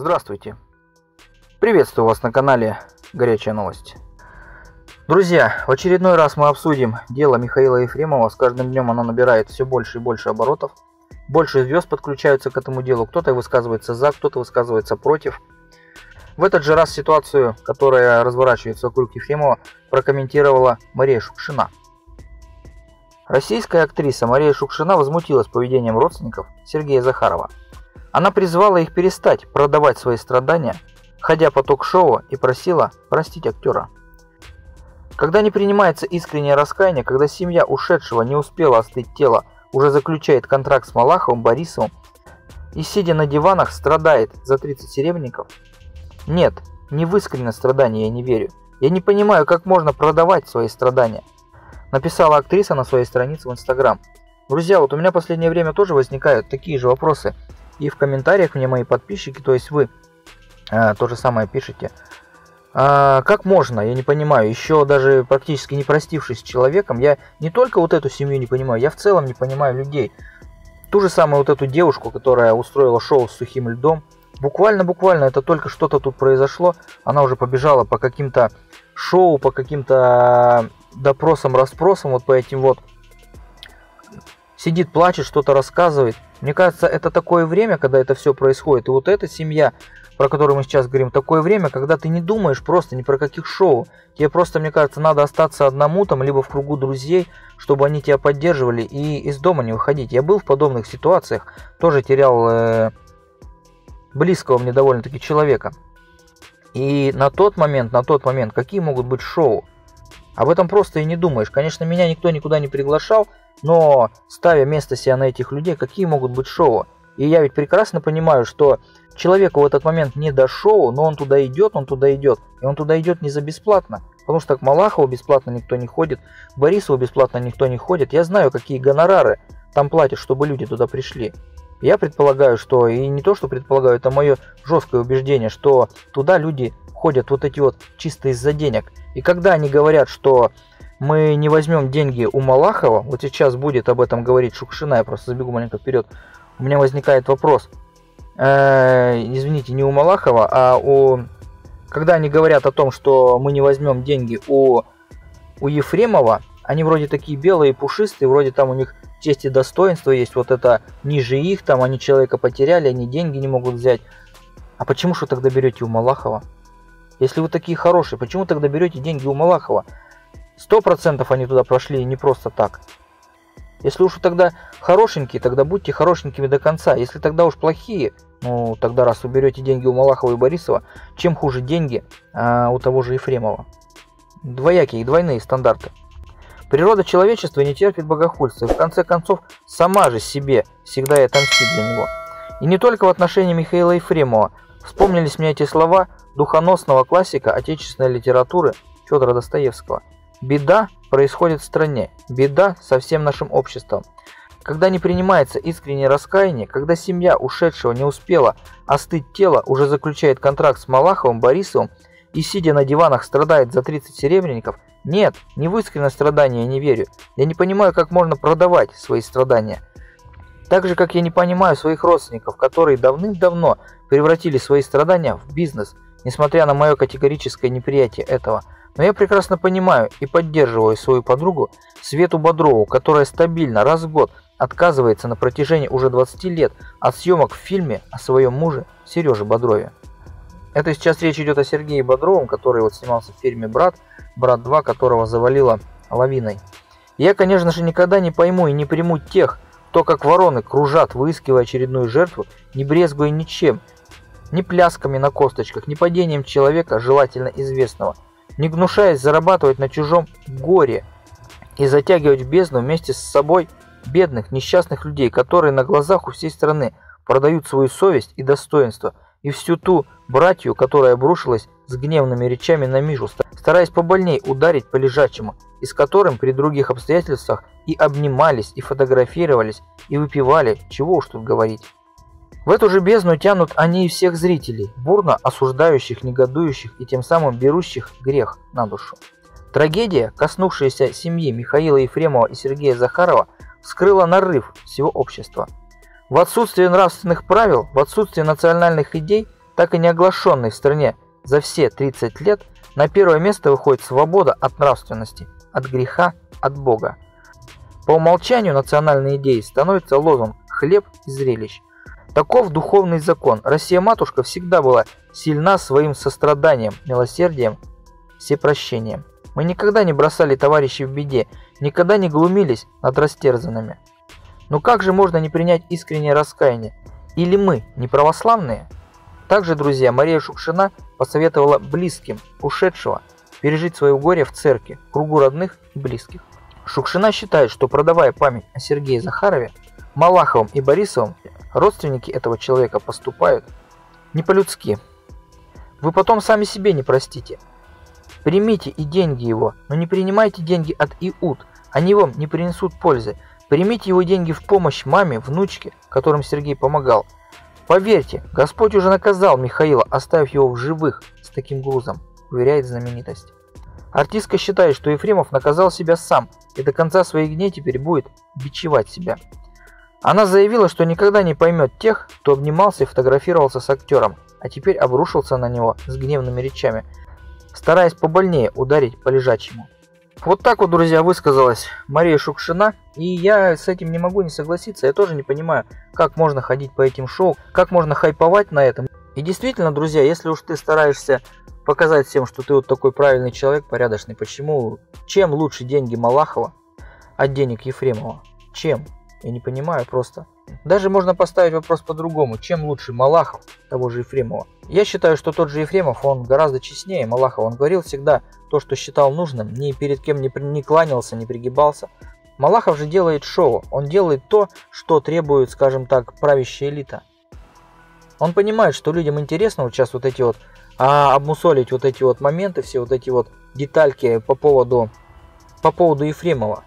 Здравствуйте. Приветствую вас на канале Горячая новость. Друзья, в очередной раз мы обсудим дело Михаила Ефремова. С каждым днем оно набирает все больше и больше оборотов. Больше звезд подключаются к этому делу. Кто-то высказывается за, кто-то высказывается против. В этот же раз ситуацию, которая разворачивается вокруг Ефремова, прокомментировала Мария Шукшина. Российская актриса Мария Шукшина возмутилась поведением родственников Сергея Захарова. Она призвала их перестать продавать свои страдания, ходя по ток-шоу и просила простить актера. Когда не принимается искреннее раскаяние, когда семья ушедшего не успела остыть тело, уже заключает контракт с Малаховым, Борисовым и, сидя на диванах, страдает за 30 серебряников, нет, не в искреннее страдание я не верю. Я не понимаю, как можно продавать свои страдания. Написала актриса на своей странице в Инстаграм. Друзья, вот у меня в последнее время тоже возникают такие же вопросы. И в комментариях мне мои подписчики, то есть вы, а, то же самое пишете. А, как можно, я не понимаю, еще даже практически не простившись с человеком, я не только вот эту семью не понимаю, я в целом не понимаю людей. Ту же самую вот эту девушку, которая устроила шоу с сухим льдом, Буквально-буквально это только что-то тут произошло, она уже побежала по каким-то шоу, по каким-то допросам, расспросам, вот по этим вот. Сидит, плачет, что-то рассказывает. Мне кажется, это такое время, когда это все происходит. И вот эта семья, про которую мы сейчас говорим, такое время, когда ты не думаешь просто ни про каких шоу. Тебе просто, мне кажется, надо остаться одному там, либо в кругу друзей, чтобы они тебя поддерживали и из дома не выходить. Я был в подобных ситуациях, тоже терял э, близкого мне довольно-таки человека. И на тот момент, на тот момент, какие могут быть шоу? Об этом просто и не думаешь. Конечно, меня никто никуда не приглашал, но ставя место себя на этих людей, какие могут быть шоу? И я ведь прекрасно понимаю, что человеку в этот момент не до шоу, но он туда идет, он туда идет. И он туда идет не за бесплатно. Потому что к Малахову бесплатно никто не ходит, Борисову бесплатно никто не ходит. Я знаю, какие гонорары там платят, чтобы люди туда пришли. Я предполагаю, что, и не то, что предполагаю, это мое жесткое убеждение, что туда люди ходят вот эти вот чисто из-за денег. И когда они говорят, что мы не возьмем деньги у Малахова, вот сейчас будет об этом говорить Шукшина, я просто забегу маленько вперед, у меня возникает вопрос, э, извините, не у Малахова, а у... Когда они говорят о том, что мы не возьмем деньги у, у Ефремова, они вроде такие белые, пушистые, вроде там у них честь и достоинство есть, вот это ниже их, там они человека потеряли, они деньги не могут взять. А почему что тогда берете у Малахова? Если вы такие хорошие, почему тогда берете деньги у Малахова? Сто процентов они туда прошли не просто так. Если уж тогда хорошенькие, тогда будьте хорошенькими до конца. Если тогда уж плохие, ну тогда раз вы берете деньги у Малахова и Борисова, чем хуже деньги а, у того же Ефремова? Двоякие, двойные стандарты. Природа человечества не терпит богохульства и в конце концов сама же себе всегда и отомстит для него. И не только в отношении Михаила Ефремова. Вспомнились мне эти слова духоносного классика отечественной литературы Федора Достоевского. Беда происходит в стране, беда со всем нашим обществом. Когда не принимается искреннее раскаяние, когда семья ушедшего не успела остыть тело, уже заключает контракт с Малаховым, Борисовым и сидя на диванах страдает за 30 серебряников – нет, не в искреннее страдание я не верю. Я не понимаю, как можно продавать свои страдания. Так же, как я не понимаю своих родственников, которые давным-давно превратили свои страдания в бизнес, несмотря на мое категорическое неприятие этого. Но я прекрасно понимаю и поддерживаю свою подругу Свету Бодрову, которая стабильно раз в год отказывается на протяжении уже 20 лет от съемок в фильме о своем муже Сереже Бодрове. Это сейчас речь идет о Сергее Бодровом, который вот снимался в фильме «Брат», «Брат 2», которого завалило лавиной. Я, конечно же, никогда не пойму и не приму тех, кто как вороны кружат, выискивая очередную жертву, не брезгуя ничем, ни плясками на косточках, ни падением человека, желательно известного, не гнушаясь зарабатывать на чужом горе и затягивать в бездну вместе с собой бедных, несчастных людей, которые на глазах у всей страны продают свою совесть и достоинство – и всю ту братью, которая обрушилась с гневными речами на Мишу, стараясь побольней ударить по лежачему, и с которым при других обстоятельствах и обнимались, и фотографировались, и выпивали, чего уж тут говорить. В эту же бездну тянут они и всех зрителей, бурно осуждающих, негодующих и тем самым берущих грех на душу. Трагедия, коснувшаяся семьи Михаила Ефремова и Сергея Захарова, вскрыла нарыв всего общества – в отсутствие нравственных правил, в отсутствие национальных идей, так и не оглашенный в стране за все 30 лет, на первое место выходит свобода от нравственности, от греха, от Бога. По умолчанию национальной идеей становится лозунг «хлеб и зрелищ». Таков духовный закон. Россия-матушка всегда была сильна своим состраданием, милосердием, всепрощением. Мы никогда не бросали товарищей в беде, никогда не глумились над растерзанными. Но как же можно не принять искреннее раскаяние? Или мы не православные? Также, друзья, Мария Шукшина посоветовала близким ушедшего пережить свое горе в церкви, кругу родных и близких. Шукшина считает, что продавая память о Сергее Захарове, Малаховым и Борисовым, родственники этого человека поступают не по-людски. Вы потом сами себе не простите. Примите и деньги его, но не принимайте деньги от Иуд, они вам не принесут пользы. Примите его деньги в помощь маме, внучке, которым Сергей помогал. Поверьте, Господь уже наказал Михаила, оставив его в живых с таким грузом, уверяет знаменитость. Артистка считает, что Ефремов наказал себя сам и до конца своих дней теперь будет бичевать себя. Она заявила, что никогда не поймет тех, кто обнимался и фотографировался с актером, а теперь обрушился на него с гневными речами, стараясь побольнее ударить по лежачему. Вот так вот, друзья, высказалась Мария Шукшина, и я с этим не могу не согласиться, я тоже не понимаю, как можно ходить по этим шоу, как можно хайповать на этом. И действительно, друзья, если уж ты стараешься показать всем, что ты вот такой правильный человек, порядочный, почему, чем лучше деньги Малахова от денег Ефремова? Чем? Я не понимаю просто. Даже можно поставить вопрос по-другому. Чем лучше Малахов, того же Ефремова? Я считаю, что тот же Ефремов, он гораздо честнее Малахова. Он говорил всегда то, что считал нужным, ни перед кем не, не кланялся, не пригибался. Малахов же делает шоу. Он делает то, что требует, скажем так, правящая элита. Он понимает, что людям интересно вот сейчас вот эти вот а обмусолить вот эти вот моменты, все вот эти вот детальки по поводу по поводу Ефремова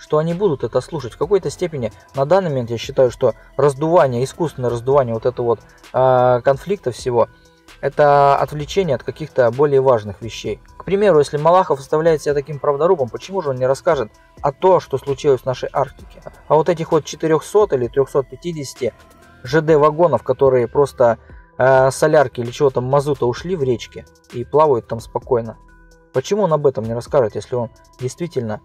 что они будут это слушать. В какой-то степени на данный момент я считаю, что раздувание, искусственное раздувание вот этого вот э, конфликта всего, это отвлечение от каких-то более важных вещей. К примеру, если Малахов оставляет себя таким правдорубом, почему же он не расскажет о том, что случилось в нашей Арктике? А вот этих вот 400 или 350 ЖД-вагонов, которые просто э, солярки или чего там мазута ушли в речке и плавают там спокойно. Почему он об этом не расскажет, если он действительно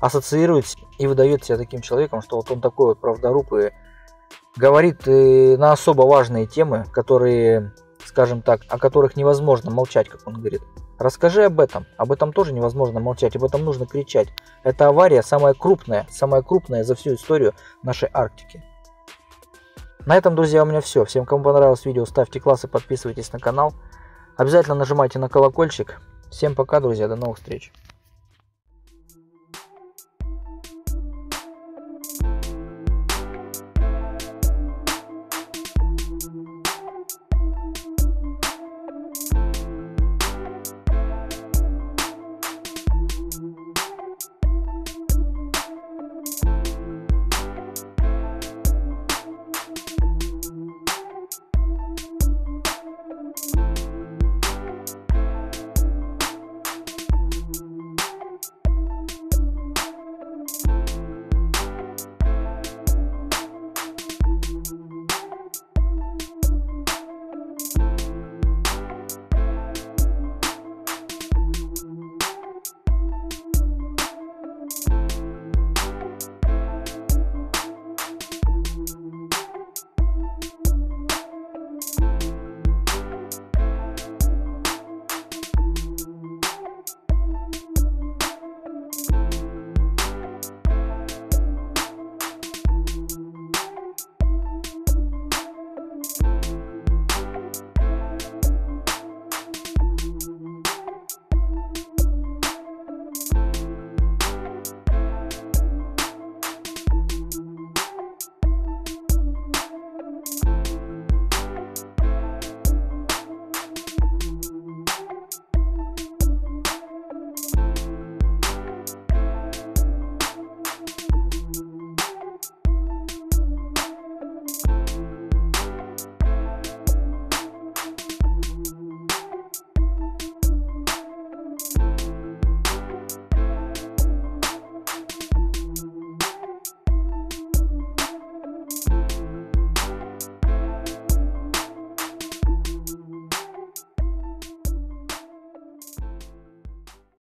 ассоциирует и выдает себя таким человеком, что вот он такой вот правдоруб и говорит и на особо важные темы, которые, скажем так, о которых невозможно молчать, как он говорит. Расскажи об этом. Об этом тоже невозможно молчать, об этом нужно кричать. Эта авария самая крупная, самая крупная за всю историю нашей Арктики. На этом, друзья, у меня все. Всем, кому понравилось видео, ставьте классы, подписывайтесь на канал. Обязательно нажимайте на колокольчик. Всем пока, друзья, до новых встреч.